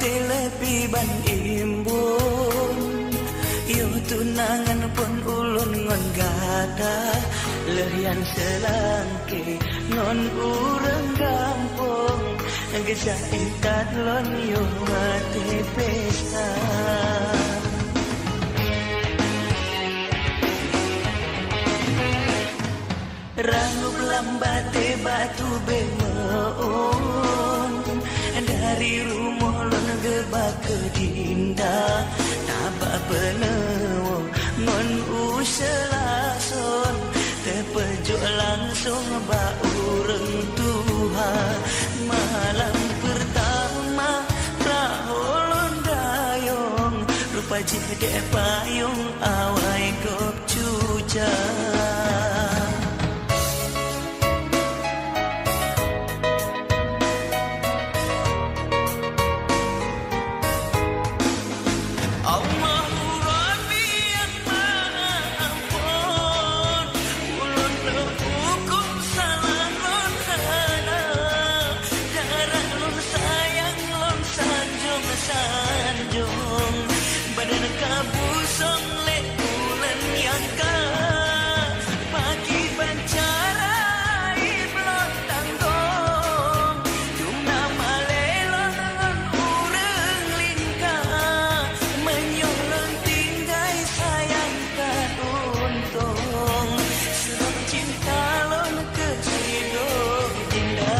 Lebih ban imbun Yo tunangan pun ulun ngon gada Lerian selangke ngon urang gampung Gesa intat lon yo mati pesta. Rangup lambate batu bemoon ke dinda Taba penewo ngon uselason Tepejuk langsung. Ba ureng Tuhan. Malam pertama rahulun dayong Rupa jede payung awai kop cucah